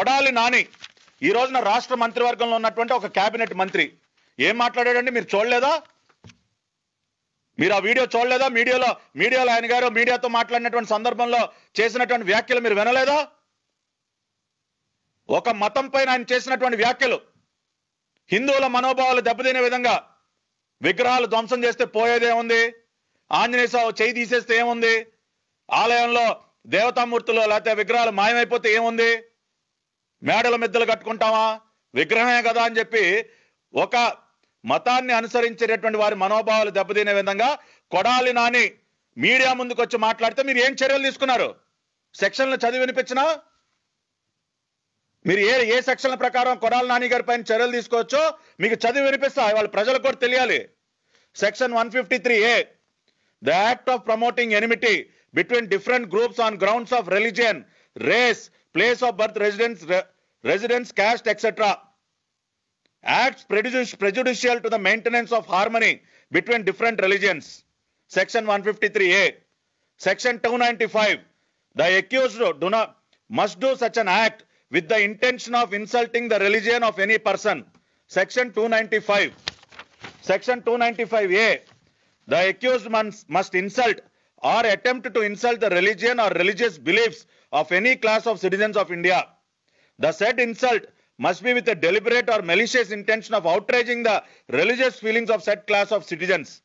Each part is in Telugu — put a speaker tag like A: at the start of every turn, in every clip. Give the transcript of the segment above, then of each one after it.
A: కొడాలి నాని. ఈ రోజున రాష్ట్ర మంత్రివర్గంలో ఉన్నటువంటి ఒక కేబినెట్ మంత్రి. ఏం మాట్లాడాడండి? మీరు చూడలేదా? మీరు ఆ వీడియో చూడలేదా? మీడియాలో మీడియాలో ఆయన గారు మీడియాతో మాట్లాడినటువంటి సందర్భంలో చేసినటువంటి వ్యాఖ్యలు మీరు వినలేదా? ఒక మతం పైన ఆయన చేసినటువంటి వ్యాఖ్యలు. హిందువుల మనోభావాలు దెబ్బతినే విధంగా విగ్రహాలు ధ్వంసం చేస్తే పోయేదేముంది ఆంజనేయ స్వామి చేయి తీసేస్తే ఏముంది? ఆలయంలో దేవతామూర్తులు లేకపోతే విగ్రహాలు మాయమైపోతే ఏముంది? మేడల మెద్దలు కట్టుకుంటామా? విగ్రహమే కదా అని చెప్పి ఒక మతాన్ని అనుసరించేటటువంటి వారి మనోభావాలు దెబ్బతినే విధంగా కొడాలి నాని మీడియా ముందుకు వచ్చి మాట్లాడితే మీరు ఏం చర్యలు తీసుకున్నారు? సెక్షన్లు చదివి వినిపించినా? మీరు ఏ ఏ సెక్షన్ల ప్రకారం కొడాలి నాని గారి పైన చర్యలు తీసుకోవచ్చో మీకు చదివి వినిపిస్తా. వాళ్ళ ప్రజలకు కూడా తెలియాలి. Section one fifty three A the act of promoting enmity between different groups on grounds of religion race place of birth, residence, re residence, caste, etc. Acts prejudicial to the maintenance of harmony between different religions. Section 153A. Section 295. The accused do not, must do such an act with the intention of insulting the religion of any person. Section 295. Section 295A. The accused must, must insult or attempt to insult the religion or religious beliefs of any class of citizens of India. The said insult must be with a deliberate or malicious intention of outraging the religious feelings of said class of citizens.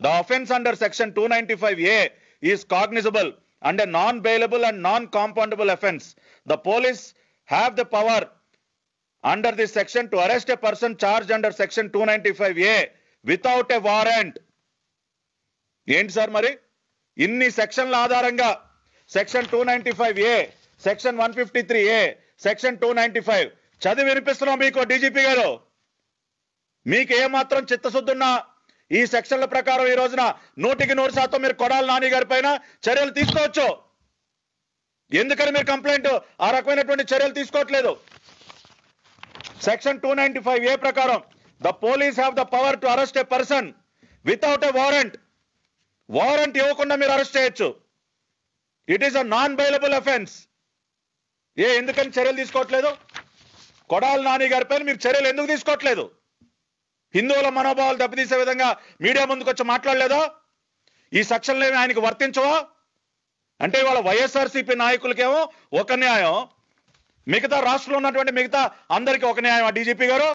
A: The offense under section 295A is cognizable and a non-bailable and non-compoundable offense. The police have the power under this section to arrest a person charged under section 295A without a warrant. ఏంటి సార్ మరి ఇన్ని సెక్షన్ల ఆధారంగా section two ninety five A section one fifty three A section two ninety five చదివి వినిపిస్తున్నాం మీకు డీజీపీ గారు. మీకు ఏమాత్రం చిత్తశుద్ధున్నా ఈ సెక్షన్ల ప్రకారం ఈ రోజున నూటికి నూరు శాతం మీరు కొడాలి నాని గారి పైన చర్యలు తీసుకోవచ్చు. ఎందుకని మీరు కంప్లైంట్ ఆ రకమైనటువంటి చర్యలు తీసుకోవట్లేదు? Section two ninety five A ప్రకారం the police have the power to arrest a person without a warrant. Warrant ఇవ్వకుండా మీరు అరెస్ట్ చేయొచ్చు. It is a non bailable offence ఏ ఎందుకని చర్యలు తీసుకోవట్లేదు? కొడాల నాని గారి పైన మీరు చర్యలు ఎందుకు తీసుకోవట్లేదు? హిందువుల మనోభావాలు దెబ్బతీసే విధంగా మీడియా ముందుకు వచ్చి మాట్లాడలేదా? ఈ సెక్షన్లు ఏమి ఆయనకు వర్తించవా? అంటే ఇవాళ వైఎస్ఆర్సీపీ నాయకులకేమో ఒక న్యాయం మిగతా రాష్ట్రంలో ఉన్నటువంటి మిగతా అందరికీ ఒక న్యాయం డీజీపీ గారు?